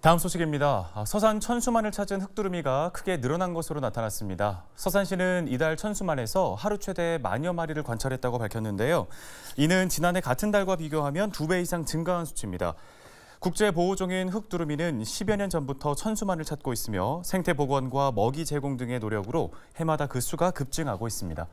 다음 소식입니다. 아, 서산 천수만을 찾은 흑두루미가 크게 늘어난 것으로 나타났습니다. 서산시는 이달 천수만에서 하루 최대 만여 마리를 관찰했다고 밝혔는데요. 이는 지난해 같은 달과 비교하면 두 배 이상 증가한 수치입니다. 국제보호종인 흑두루미는 10여 년 전부터 천수만을 찾고 있으며 생태복원과 먹이 제공 등의 노력으로 해마다 그 수가 급증하고 있습니다.